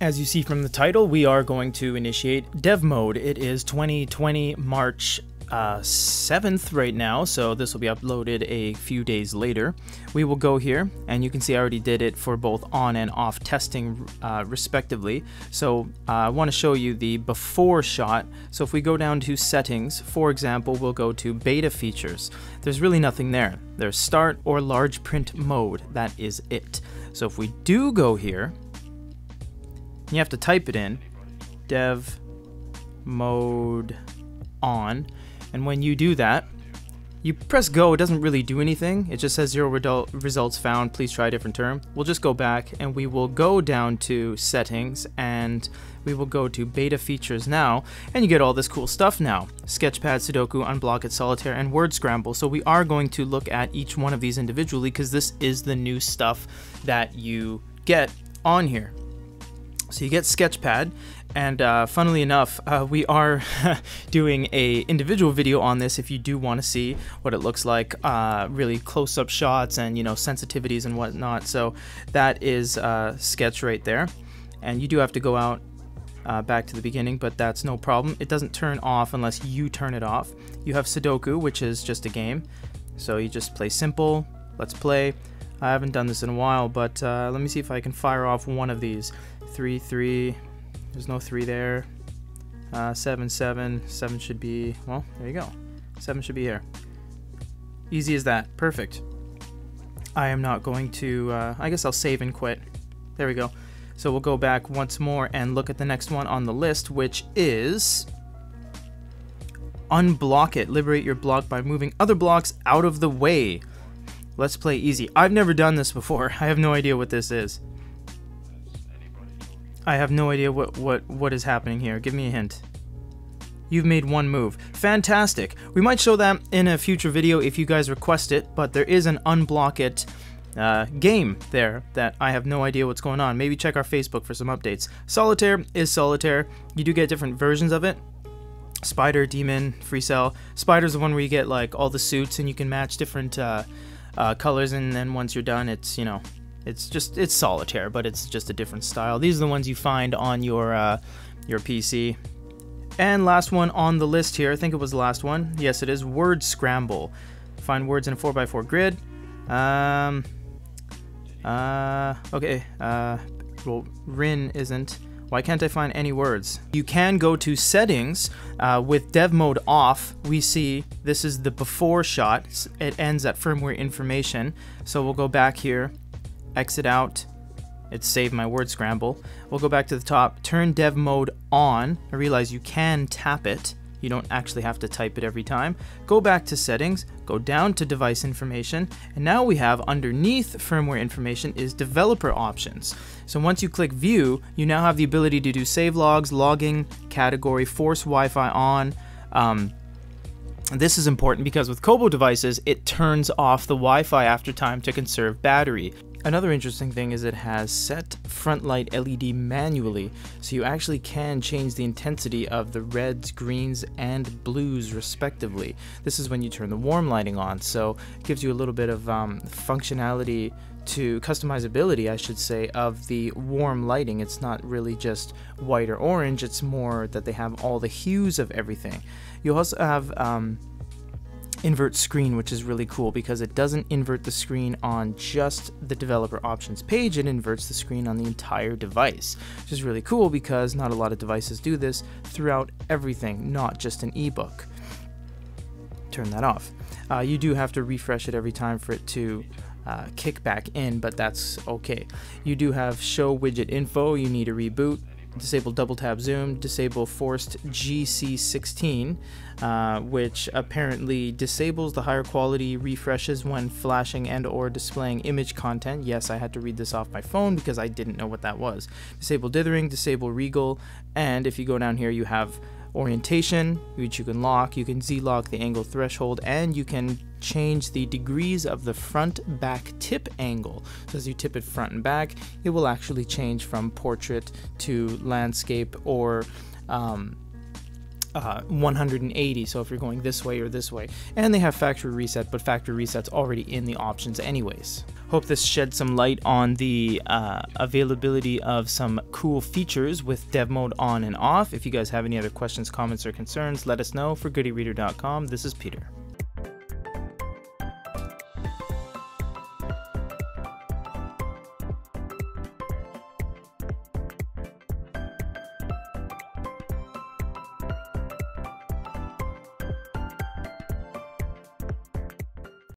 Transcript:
As you see from the title, we are going to initiate dev mode. It is 2020 March uh, 7th right now, so this will be uploaded a few days later. We will go here, and you can see I already did it for both on and off testing uh, respectively. So uh, I want to show you the before shot. So if we go down to settings, for example, we'll go to beta features. There's really nothing there. There's start or large print mode. That is it. So if we do go here, you have to type it in dev mode on and when you do that you press go it doesn't really do anything. It just says zero results found please try a different term. We'll just go back and we will go down to settings and we will go to beta features now. And you get all this cool stuff now. Sketchpad sudoku unblock it solitaire and word scramble. So we are going to look at each one of these individually because this is the new stuff that you get on here. So you get Sketchpad, and uh, funnily enough, uh, we are doing a individual video on this if you do want to see what it looks like, uh, really close-up shots and you know sensitivities and whatnot. So that is uh, Sketch right there, and you do have to go out uh, back to the beginning, but that's no problem. It doesn't turn off unless you turn it off. You have Sudoku, which is just a game, so you just play simple. Let's play. I haven't done this in a while, but uh, let me see if I can fire off one of these. 3, 3, there's no 3 there. Uh, 7, 7, 7 should be, well, there you go. 7 should be here. Easy as that, perfect. I am not going to, uh, I guess I'll save and quit. There we go. So we'll go back once more and look at the next one on the list, which is unblock it. Liberate your block by moving other blocks out of the way. Let's play easy. I've never done this before. I have no idea what this is. I have no idea what, what, what is happening here. Give me a hint. You've made one move. Fantastic. We might show that in a future video if you guys request it, but there is an unblock it uh, game there that I have no idea what's going on. Maybe check our Facebook for some updates. Solitaire is Solitaire. You do get different versions of it. Spider, Demon, Free Cell. Spider's the one where you get like all the suits and you can match different uh, uh, colors, and then once you're done, it's you know, it's just it's solitaire, but it's just a different style. These are the ones you find on your uh, your PC. And last one on the list here, I think it was the last one. Yes, it is Word Scramble. Find words in a 4x4 grid. Um, uh, okay, uh, well, Rin isn't. Why can't I find any words? You can go to settings uh, with dev mode off. We see this is the before shot. It ends at firmware information. So we'll go back here, exit out. It saved my word scramble. We'll go back to the top, turn dev mode on. I realize you can tap it. You don't actually have to type it every time. Go back to settings, go down to device information, and now we have underneath firmware information is developer options. So once you click view, you now have the ability to do save logs, logging, category, force Wi-Fi on, um, this is important because with Kobo devices, it turns off the Wi-Fi after time to conserve battery. Another interesting thing is it has set front light LED manually, so you actually can change the intensity of the reds, greens, and blues respectively. This is when you turn the warm lighting on, so it gives you a little bit of um, functionality to customizability, I should say, of the warm lighting. It's not really just white or orange, it's more that they have all the hues of everything. You also have um, invert screen, which is really cool because it doesn't invert the screen on just the developer options page, it inverts the screen on the entire device, which is really cool because not a lot of devices do this throughout everything, not just an ebook. Turn that off. Uh, you do have to refresh it every time for it to uh, kick back in, but that's okay. You do have show widget info, you need a reboot disable double tap zoom, disable forced GC16, uh, which apparently disables the higher quality refreshes when flashing and or displaying image content. Yes, I had to read this off my phone because I didn't know what that was. Disable dithering, disable REAGL, and if you go down here you have orientation, which you can lock, you can Z-lock the angle threshold, and you can change the degrees of the front back tip angle. So as you tip it front and back, it will actually change from portrait to landscape or um, uh, 180 so if you're going this way or this way. And they have factory reset but factory reset's already in the options anyways. Hope this shed some light on the uh, availability of some cool features with dev mode on and off. If you guys have any other questions comments or concerns let us know. For goodereader.com this is peter